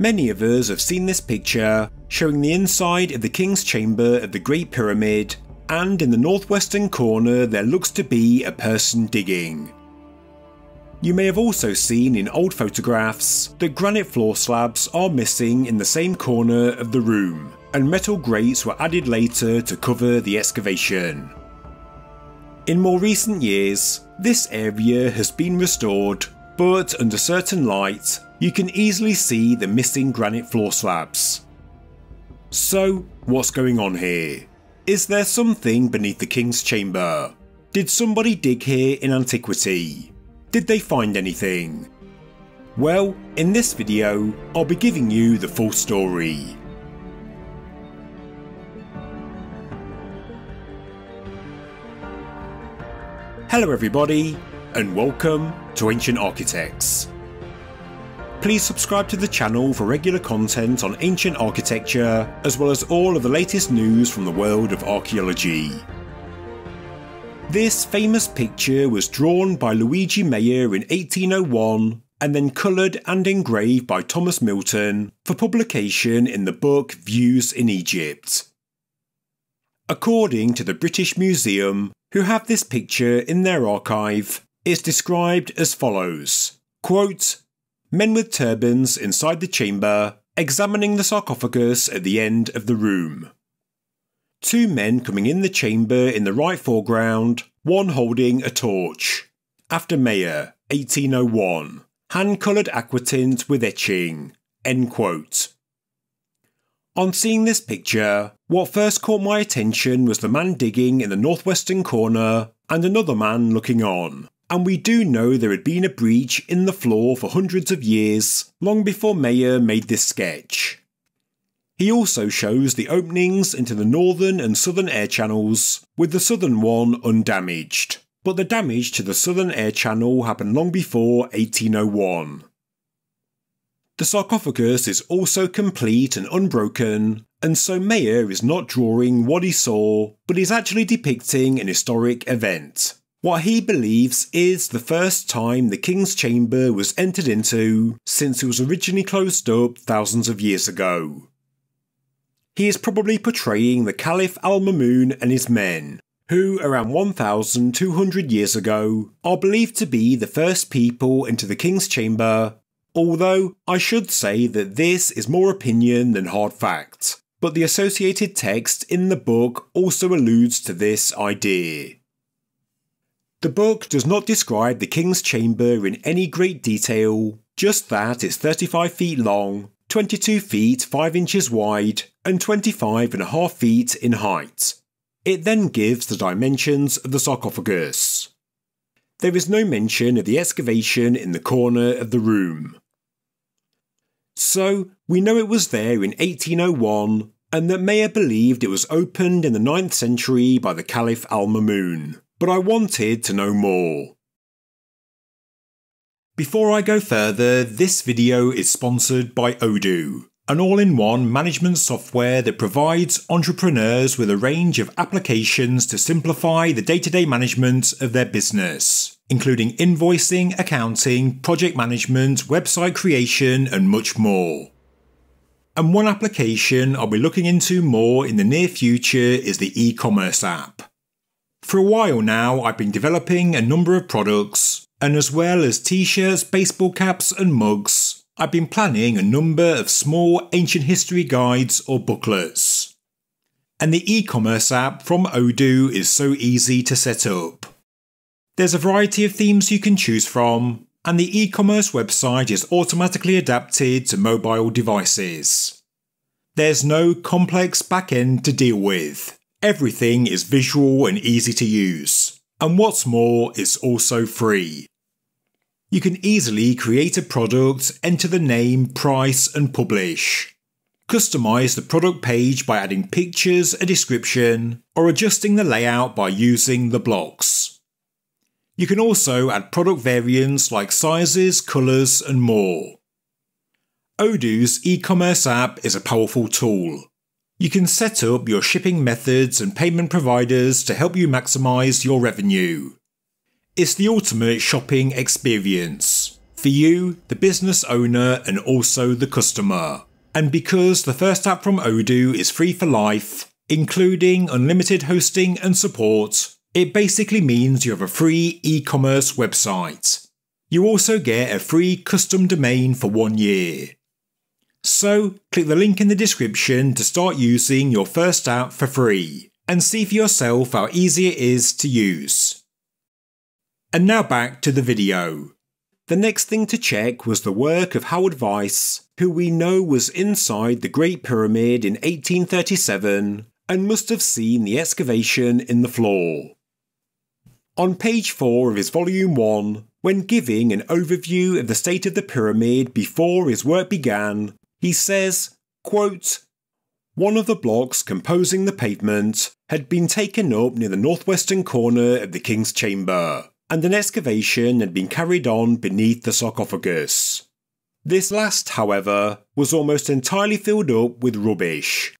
Many of us have seen this picture showing the inside of the King's Chamber of the Great Pyramid, and in the northwestern corner there looks to be a person digging. You may have also seen in old photographs that granite floor slabs are missing in the same corner of the room, and metal grates were added later to cover the excavation. In more recent years, this area has been restored, but under certain light, you can easily see the missing granite floor slabs. So, what's going on here? Is there something beneath the King's Chamber? Did somebody dig here in antiquity? Did they find anything? Well, in this video, I'll be giving you the full story. Hello everybody, and welcome to Ancient Architects. Please subscribe to the channel for regular content on ancient architecture, as well as all of the latest news from the world of archaeology. This famous picture was drawn by Luigi Mayer in 1801 and then coloured and engraved by Thomas Milton for publication in the book Views in Egypt. According to the British Museum, who have this picture in their archive, it's described as follows quote, Men with turbans inside the chamber examining the sarcophagus at the end of the room. Two men coming in the chamber in the right foreground, one holding a torch. After Mayer, 1801. Hand coloured aquatint with etching. End quote. On seeing this picture, what first caught my attention was the man digging in the northwestern corner and another man looking on. And we do know there had been a breach in the floor for hundreds of years, long before Mayer made this sketch. He also shows the openings into the northern and southern air channels, with the southern one undamaged. But the damage to the southern air channel happened long before 1801. The sarcophagus is also complete and unbroken, and so Mayer is not drawing what he saw, but is actually depicting an historic event. What he believes is the first time the King's Chamber was entered into since it was originally closed up thousands of years ago. He is probably portraying the Caliph al Mamun and his men, who around 1200 years ago are believed to be the first people into the king's chamber, although I should say that this is more opinion than hard fact, but the associated text in the book also alludes to this idea. The book does not describe the king's chamber in any great detail, just that it's 35 feet long, 22 feet 5 inches wide, and 25 and a half feet in height. It then gives the dimensions of the sarcophagus. There is no mention of the excavation in the corner of the room. So, we know it was there in 1801 and that Mayer believed it was opened in the 9th century by the Caliph al Mamun, but I wanted to know more. Before I go further, this video is sponsored by Odoo, an all in one management software that provides entrepreneurs with a range of applications to simplify the day to day management of their business, including invoicing, accounting, project management, website creation, and much more. And one application I'll be looking into more in the near future is the e commerce app. For a while now, I've been developing a number of products, and as well as t shirts, baseball caps, and mugs, I've been planning a number of small ancient history guides or booklets. And the e commerce app from Odoo is so easy to set up. There's a variety of themes you can choose from, and the e commerce website is automatically adapted to mobile devices. There's no complex backend to deal with. Everything is visual and easy to use. And what's more, it's also free. You can easily create a product, enter the name, price, and publish. Customize the product page by adding pictures, a description, or adjusting the layout by using the blocks. You can also add product variants like sizes, colours, and more. Odoo's e-commerce app is a powerful tool. You can set up your shipping methods and payment providers to help you maximise your revenue. It's the ultimate shopping experience. for you, the business owner, and also the customer. And because the first app from Odoo is free for life, including unlimited hosting and support, it basically means you have a free e commerce website. You also get a free custom domain for one year. So, click the link in the description to start using your first app for free and see for yourself how easy it is to use. And now back to the video. The next thing to check was the work of Howard Vyse, who we know was inside the Great Pyramid in 1837 and must have seen the excavation in the floor. On page 4 of his volume 1, when giving an overview of the state of the pyramid before his work began, he says, quote, One of the blocks composing the pavement had been taken up near the northwestern corner of the king's chamber, and an excavation had been carried on beneath the sarcophagus. This last, however, was almost entirely filled up with rubbish.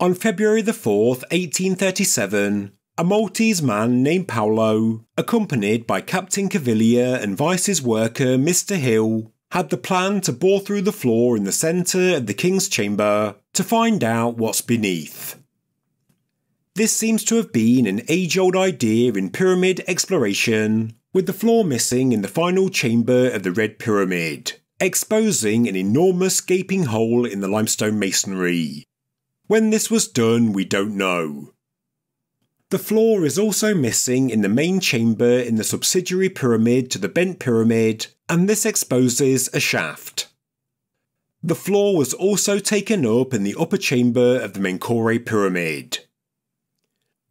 On February the 4th, 1837, a Maltese man named Paolo, accompanied by Captain Caviglia and Vyse's worker Mr. Hill, had the plan to bore through the floor in the centre of the king's chamber to find out what's beneath. This seems to have been an age old idea in pyramid exploration, with the floor missing in the final chamber of the Red Pyramid, exposing an enormous gaping hole in the limestone masonry. When this was done, we don't know. The floor is also missing in the main chamber in the subsidiary pyramid to the bent pyramid, and this exposes a shaft. The floor was also taken up in the upper chamber of the Menkaure pyramid.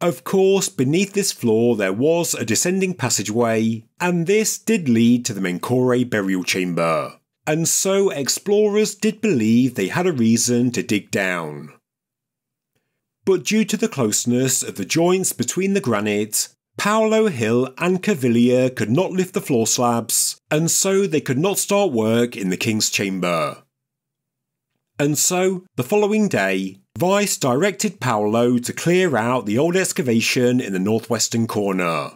Of course, beneath this floor there was a descending passageway, and this did lead to the Menkaure burial chamber, and so explorers did believe they had a reason to dig down. But due to the closeness of the joints between the granite, Paolo Hill and Caviglia could not lift the floor slabs, and so they could not start work in the king's chamber. And so, the following day, Vyse directed Paolo to clear out the old excavation in the northwestern corner.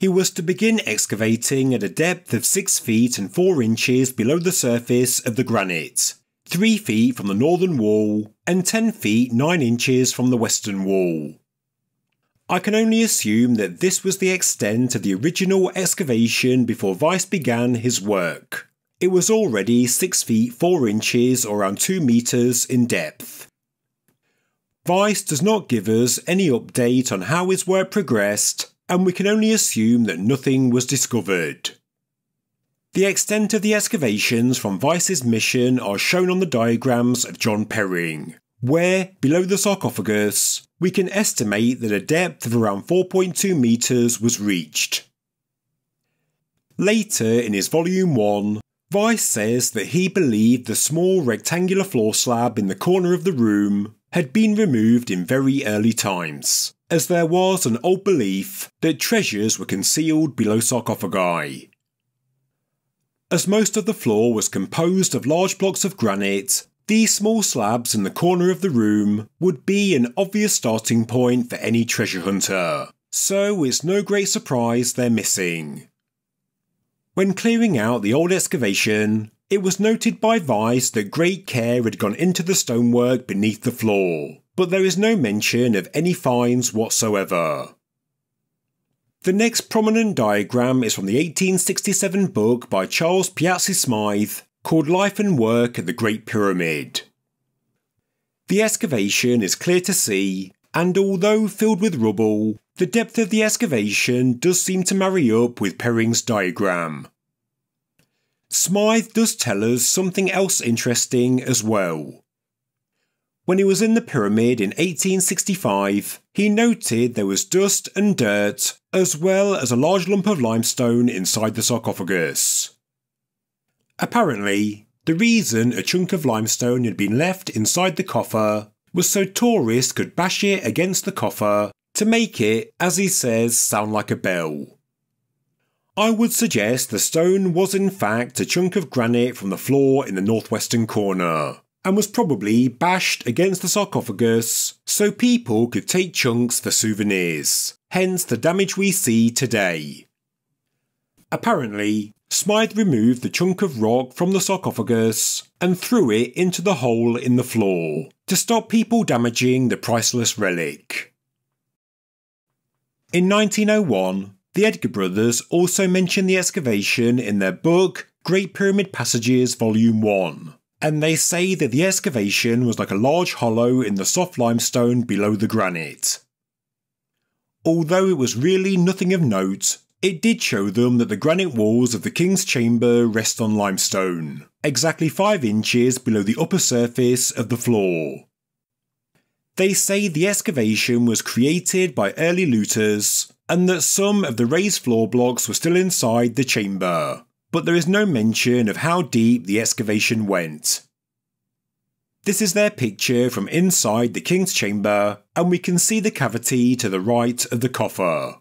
He was to begin excavating at a depth of 6 feet and 4 inches below the surface of the granite, 3 feet from the northern wall, and 10 feet 9 inches from the western wall. I can only assume that this was the extent of the original excavation before Vyse began his work. It was already 6 feet 4 inches or around 2 metres in depth. Vyse does not give us any update on how his work progressed, and we can only assume that nothing was discovered. The extent of the excavations from Vyse's mission are shown on the diagrams of John Perring, where, below the sarcophagus, we can estimate that a depth of around 4.2 metres was reached. Later in his volume 1, Vyse says that he believed the small rectangular floor slab in the corner of the room had been removed in very early times, as there was an old belief that treasures were concealed below sarcophagi. As most of the floor was composed of large blocks of granite, these small slabs in the corner of the room would be an obvious starting point for any treasure hunter, so it's no great surprise they're missing. When clearing out the old excavation, it was noted by Vyse that great care had gone into the stonework beneath the floor, but there is no mention of any finds whatsoever. The next prominent diagram is from the 1867 book by Charles Piazzi Smyth called Life and Work at the Great Pyramid. The excavation is clear to see, and although filled with rubble, the depth of the excavation does seem to marry up with Perring's diagram. Smyth does tell us something else interesting as well. When he was in the pyramid in 1865, he noted there was dust and dirt, as well as a large lump of limestone inside the sarcophagus. Apparently, the reason a chunk of limestone had been left inside the coffer was so tourists could bash it against the coffer to make it, as he says, sound like a bell. I would suggest the stone was in fact a chunk of granite from the floor in the northwestern corner, and was probably bashed against the sarcophagus so people could take chunks for souvenirs, hence the damage we see today. Apparently, Smyth removed the chunk of rock from the sarcophagus and threw it into the hole in the floor to stop people damaging the priceless relic. In 1901, the Edgar brothers also mentioned the excavation in their book Great Pyramid Passages Volume 1, and they say that the excavation was like a large hollow in the soft limestone below the granite. Although it was really nothing of note, it did show them that the granite walls of the king's chamber rest on limestone, exactly 5 inches below the upper surface of the floor. They say the excavation was created by early looters and that some of the raised floor blocks were still inside the chamber, but there is no mention of how deep the excavation went. This is their picture from inside the king's chamber, and we can see the cavity to the right of the coffer.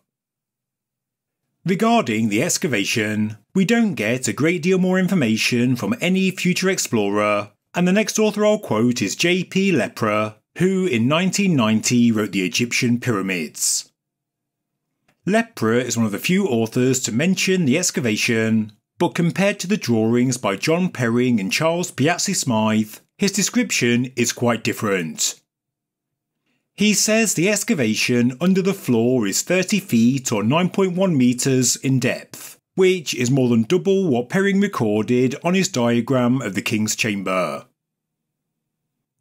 Regarding the excavation, we don't get a great deal more information from any future explorer, and the next author I'll quote is J.P. Lepre, who in 1990 wrote the Egyptian pyramids. Lepre is one of the few authors to mention the excavation, but compared to the drawings by John Perring and Charles Piazzi Smyth, his description is quite different. He says the excavation under the floor is 30 feet or 9.1 metres in depth, which is more than double what Perring recorded on his diagram of the King's Chamber.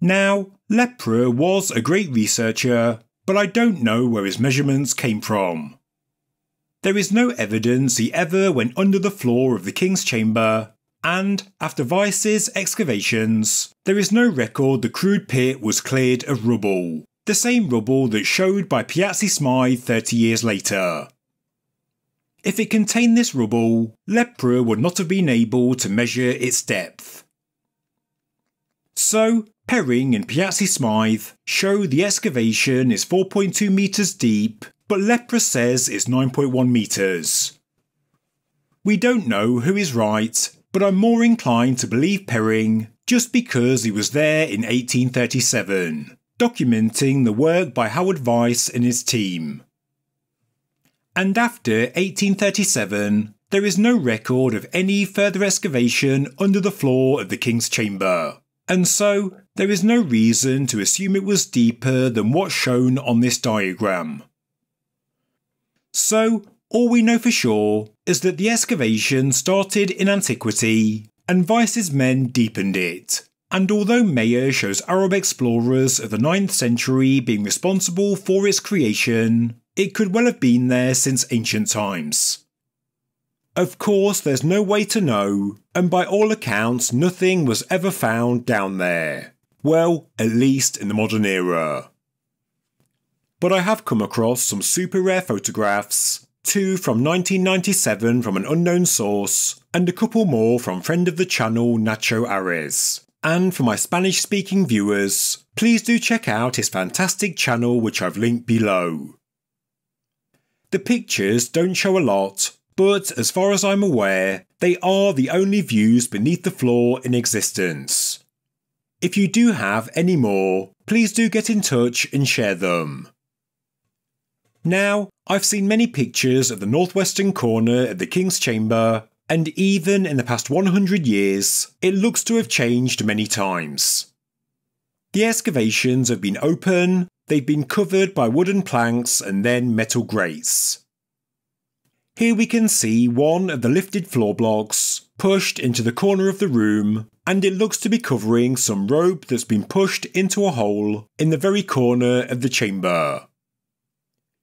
Now, Lepre was a great researcher, but I don't know where his measurements came from. There is no evidence he ever went under the floor of the King's Chamber, and after Vyse's excavations, there is no record the crude pit was cleared of rubble, the same rubble that showed by Piazzi Smyth 30 years later. If it contained this rubble, Lepre would not have been able to measure its depth. So, Perring and Piazzi Smyth show the excavation is 4.2 metres deep, but Lepre says it's 9.1 metres. We don't know who is right, but I'm more inclined to believe Perring just because he was there in 1837 documenting the work by Howard Vyse and his team. And after 1837, there is no record of any further excavation under the floor of the King's Chamber, and so there is no reason to assume it was deeper than what's shown on this diagram. So, all we know for sure is that the excavation started in antiquity, and Vyse's men deepened it, and although Mayer shows Arab explorers of the 9th century being responsible for its creation, it could well have been there since ancient times. Of course, there's no way to know, and by all accounts, nothing was ever found down there. Well, at least in the modern era. But I have come across some super rare photographs, two from 1997 from an unknown source, and a couple more from friend of the channel Nacho Ares. And for my Spanish speaking viewers, please do check out his fantastic channel which I've linked below. The pictures don't show a lot, but as far as I'm aware, they are the only views beneath the floor in existence. If you do have any more, please do get in touch and share them. Now, I've seen many pictures of the northwestern corner of the King's Chamber and even in the past 100 years, it looks to have changed many times. The excavations have been open, they've been covered by wooden planks and then metal grates. Here we can see one of the lifted floor blocks pushed into the corner of the room, and it looks to be covering some rope that's been pushed into a hole in the very corner of the chamber.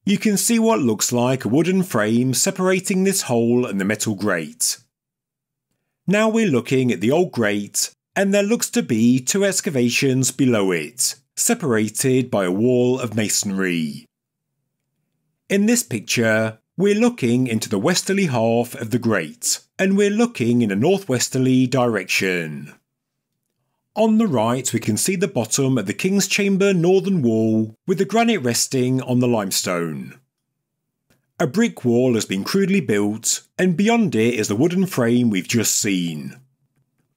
You can see what looks like a wooden frame separating this hole and the metal grate. Now we're looking at the old grate, and there looks to be two excavations below it, separated by a wall of masonry. In this picture, we're looking into the westerly half of the grate, and we're looking in a northwesterly direction. On the right, we can see the bottom of the King's Chamber northern wall with the granite resting on the limestone. A brick wall has been crudely built, and beyond it is the wooden frame we've just seen.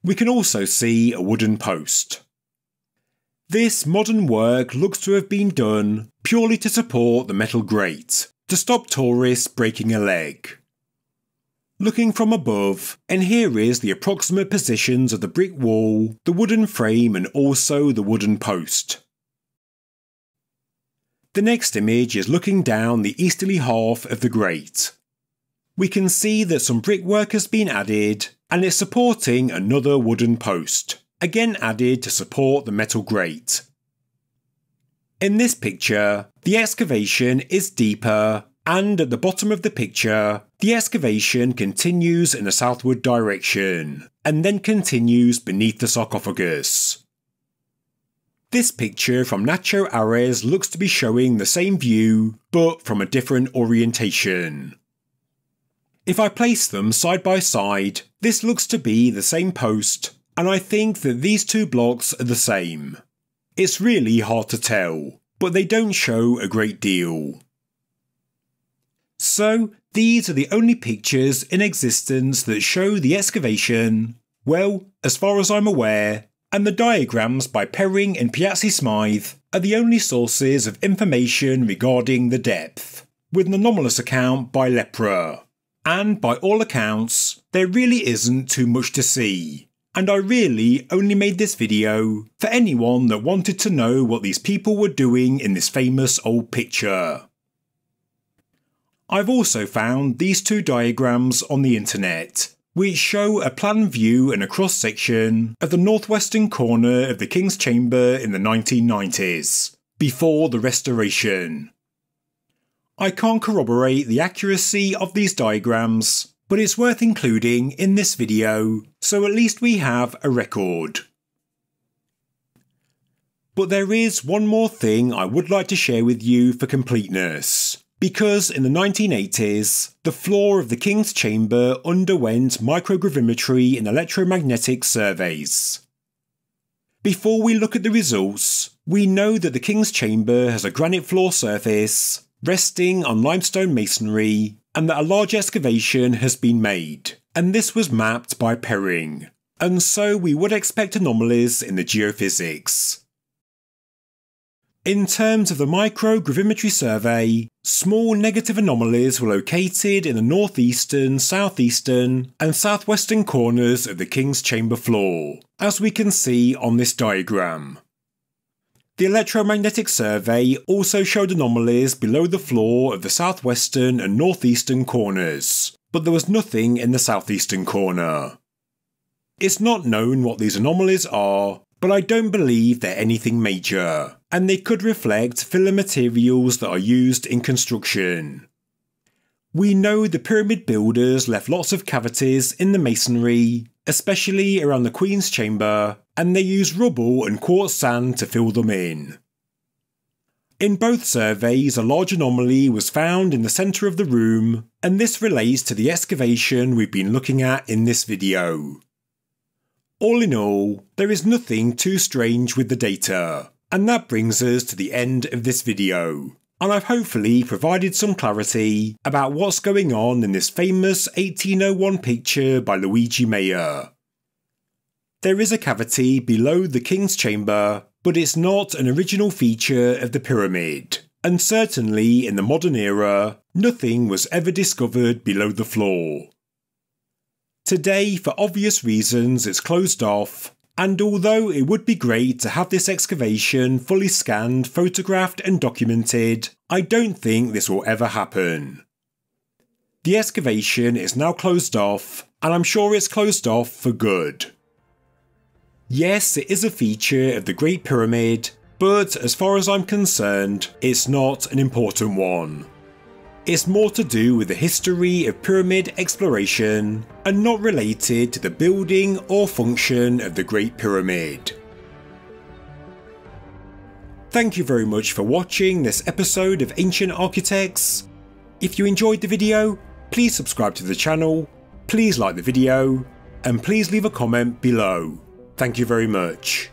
We can also see a wooden post. This modern work looks to have been done purely to support the metal grate, to stop tourists breaking a leg. Looking from above, and here is the approximate positions of the brick wall, the wooden frame and also the wooden post. The next image is looking down the easterly half of the grate. We can see that some brickwork has been added and it's supporting another wooden post, again added to support the metal grate. In this picture, the excavation is deeper and at the bottom of the picture, the excavation continues in a southward direction, and then continues beneath the sarcophagus. This picture from Nacho Ares looks to be showing the same view, but from a different orientation. If I place them side by side, this looks to be the same post, and I think that these two blocks are the same. It's really hard to tell, but they don't show a great deal. So, these are the only pictures in existence that show the excavation, well, as far as I'm aware, and the diagrams by Perring and Piazzi Smyth are the only sources of information regarding the depth, with an anomalous account by Lepre. And by all accounts, there really isn't too much to see, and I really only made this video for anyone that wanted to know what these people were doing in this famous old picture. I've also found these two diagrams on the internet, which show a plan view and a cross section of the northwestern corner of the King's Chamber in the 1990s, before the restoration. I can't corroborate the accuracy of these diagrams, but it's worth including in this video, so at least we have a record. But there is one more thing I would like to share with you for completeness because in the 1980s, the floor of the King's Chamber underwent microgravimetry and electromagnetic surveys. Before we look at the results, we know that the King's Chamber has a granite floor surface, resting on limestone masonry, and that a large excavation has been made, and this was mapped by Perring, and so we would expect anomalies in the geophysics. In terms of the microgravimetry survey, small negative anomalies were located in the northeastern, southeastern, and southwestern corners of the King's Chamber floor, as we can see on this diagram. The electromagnetic survey also showed anomalies below the floor of the southwestern and northeastern corners, but there was nothing in the southeastern corner. It's not known what these anomalies are, but I don't believe they're anything major, and they could reflect filler materials that are used in construction. We know the pyramid builders left lots of cavities in the masonry, especially around the Queen's Chamber, and they used rubble and quartz sand to fill them in. In both surveys, a large anomaly was found in the centre of the room, and this relates to the excavation we've been looking at in this video. All in all, there is nothing too strange with the data, and that brings us to the end of this video. And I've hopefully provided some clarity about what's going on in this famous 1801 picture by Luigi Mayer. There is a cavity below the King's Chamber, but it's not an original feature of the pyramid, and certainly in the modern era, nothing was ever discovered below the floor. Today, for obvious reasons, it's closed off, and although it would be great to have this excavation fully scanned, photographed, and documented, I don't think this will ever happen. The excavation is now closed off, and I'm sure it's closed off for good. Yes, it is a feature of the Great Pyramid, but as far as I'm concerned, it's not an important one. It's more to do with the history of pyramid exploration and not related to the building or function of the Great Pyramid. Thank you very much for watching this episode of Ancient Architects. If you enjoyed the video, please subscribe to the channel, please like the video, and please leave a comment below. Thank you very much.